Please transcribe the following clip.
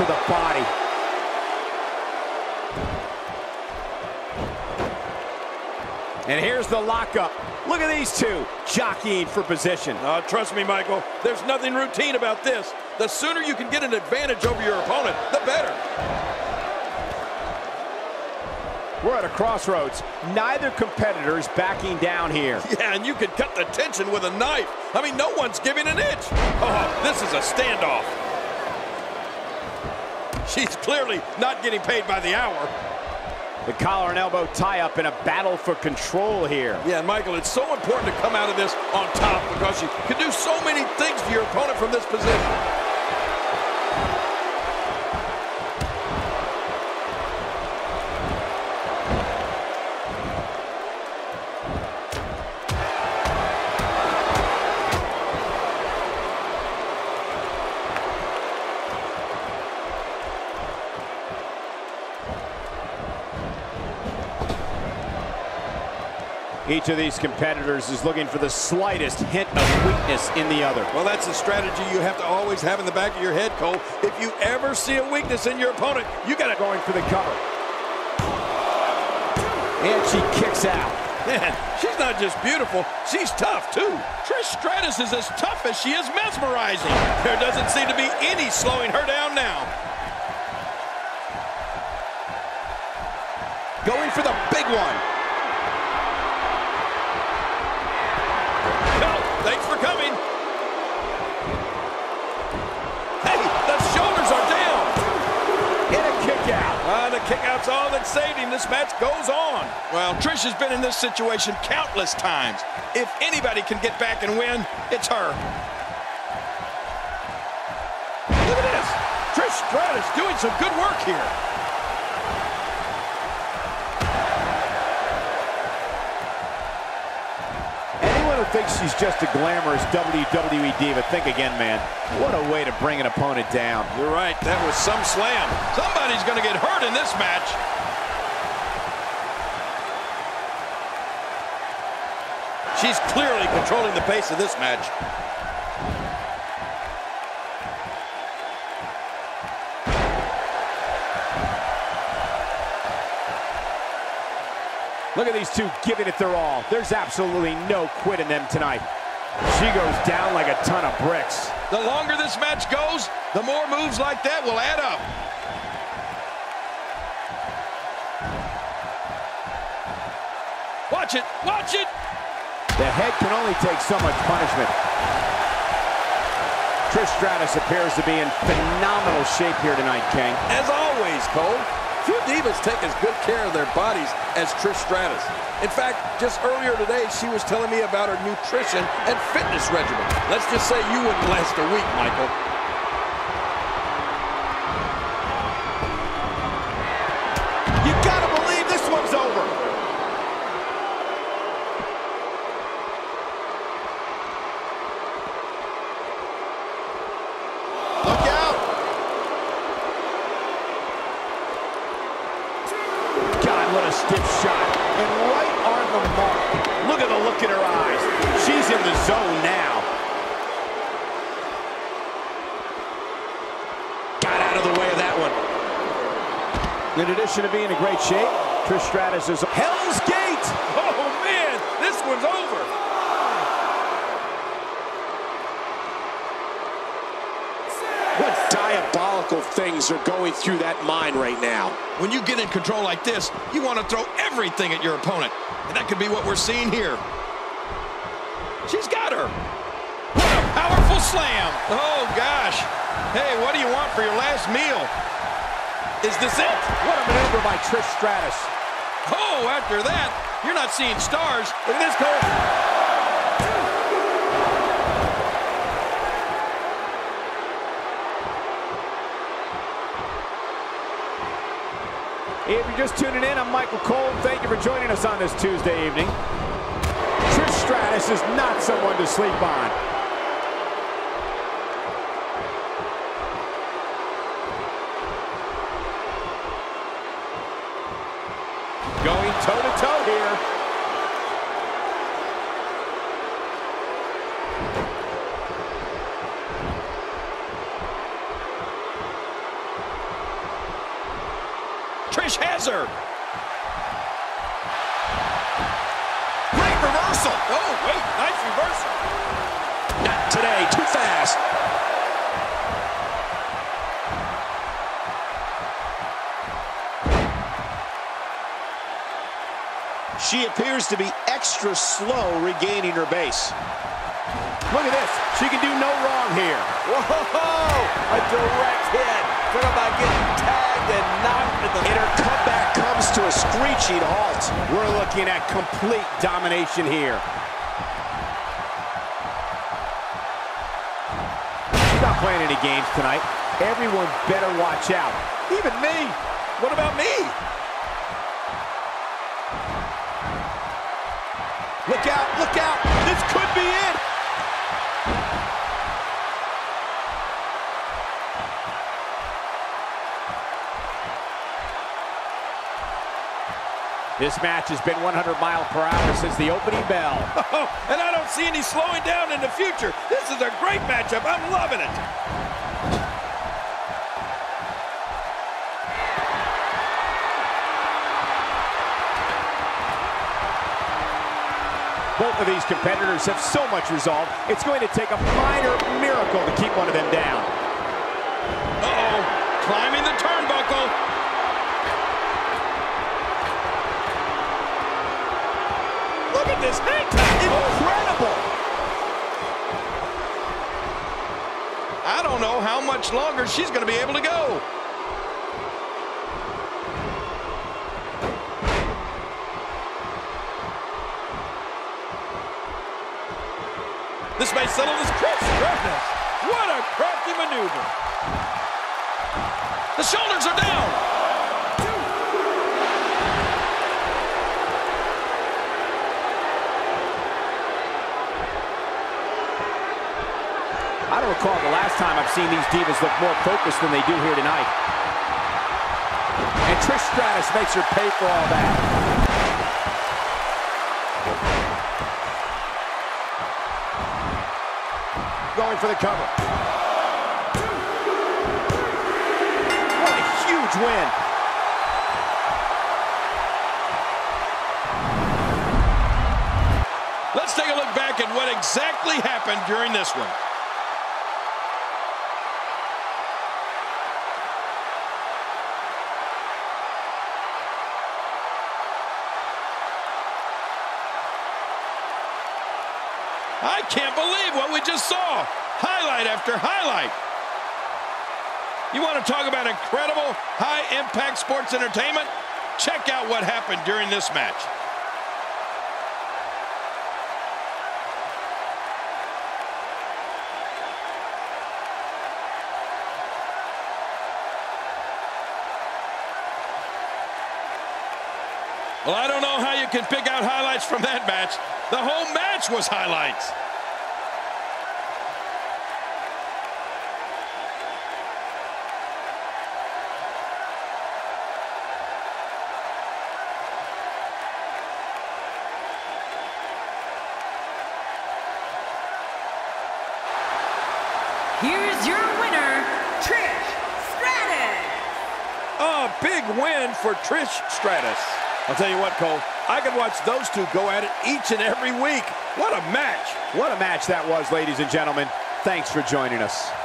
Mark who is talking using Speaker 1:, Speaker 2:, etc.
Speaker 1: to the body. And here's the lockup. Look at these two jockeying for position.
Speaker 2: Uh, trust me, Michael, there's nothing routine about this. The sooner you can get an advantage over your opponent, the better.
Speaker 1: We're at a crossroads. Neither competitor is backing down here.
Speaker 2: Yeah, and you can cut the tension with a knife. I mean, no one's giving an inch. Oh, this is a standoff. She's clearly not getting paid by the hour.
Speaker 1: The collar and elbow tie-up in a battle for control here.
Speaker 2: Yeah, Michael, it's so important to come out of this on top because you can do so many things to your opponent from this position.
Speaker 1: Each of these competitors is looking for the slightest hint of weakness in the other.
Speaker 2: Well, that's a strategy you have to always have in the back of your head, Cole. If you ever see a weakness in your opponent, you got to
Speaker 1: going for the cover. And she kicks out.
Speaker 2: Man, she's not just beautiful, she's tough, too. Trish Stratus is as tough as she is mesmerizing. There doesn't seem to be any slowing her down now.
Speaker 1: Going for the big one.
Speaker 2: That saved him. This match goes on. Well, Trish has been in this situation countless times. If anybody can get back and win, it's her. Look at this. Trish Stratus doing some good work here.
Speaker 1: Anyone who thinks she's just a glamorous WWE diva. Think again, man. What a way to bring an opponent down.
Speaker 2: You're right. That was some slam. Somebody's going to get hurt in this match. She's clearly controlling the pace of this match.
Speaker 1: Look at these two giving it their all. There's absolutely no quit in them tonight. She goes down like a ton of bricks.
Speaker 2: The longer this match goes, the more moves like that will add up. Watch it, watch it!
Speaker 1: The head can only take so much punishment. Trish Stratus appears to be in phenomenal shape here tonight, King.
Speaker 2: As always, Cole. Few divas take as good care of their bodies as Trish Stratus. In fact, just earlier today, she was telling me about her nutrition and fitness regimen. Let's just say you wouldn't last a week, Michael.
Speaker 1: In addition to being in great shape, Trish Stratus is Hell's Gate.
Speaker 2: Oh, man, this one's over.
Speaker 3: What diabolical things are going through that mind right now?
Speaker 2: When you get in control like this, you want to throw everything at your opponent. And that could be what we're seeing here. She's got her. What a powerful slam. Oh, gosh. Hey, what do you want for your last meal? Is this it?
Speaker 1: What a maneuver by Trish Stratus.
Speaker 2: Oh, after that, you're not seeing stars. Look at this, Cole.
Speaker 1: If you're just tuning in, I'm Michael Cole. Thank you for joining us on this Tuesday evening. Stratus is not someone to sleep on. Going toe-to-toe -to -toe here.
Speaker 2: Trish her.
Speaker 3: Reversal.
Speaker 2: Oh, wait, nice reversal.
Speaker 3: Not today, too fast. She appears to be extra slow regaining her base.
Speaker 1: Look at this. She can do no wrong here.
Speaker 4: Whoa! A direct hit. Talk about getting tagged and knocked in the...
Speaker 3: And her comeback comes to a screeching halt.
Speaker 1: We're looking at complete domination here. She's not playing any games tonight. Everyone better watch out.
Speaker 2: Even me. What about me?
Speaker 1: Look out, look out. This could be it. This match has been 100 mile per hour since the opening bell.
Speaker 2: Oh, and I don't see any slowing down in the future. This is a great matchup. I'm loving it.
Speaker 1: Both of these competitors have so much resolve, it's going to take a minor miracle to keep one of them down.
Speaker 2: Uh-oh, climbing the turnbuckle. Look this.
Speaker 1: Incredible!
Speaker 2: I don't know how much longer she's going to be able to go. This may settle this Chris. What a crafty maneuver. The shoulders are down.
Speaker 1: I don't recall the last time I've seen these divas look more focused than they do here tonight. And Trish Stratus makes her pay for all that. Going for the cover. What a huge win.
Speaker 2: Let's take a look back at what exactly happened during this one. I can't believe what we just saw. Highlight after highlight. You want to talk about incredible high-impact sports entertainment? Check out what happened during this match. Well, I don't know how you can pick out highlights from that match. The whole match was highlights.
Speaker 5: Here's your winner, Trish Stratus.
Speaker 2: A big win for Trish Stratus. I'll tell you what, Cole, I could watch those two go at it each and every week. What a match.
Speaker 1: What a match that was, ladies and gentlemen. Thanks for joining us.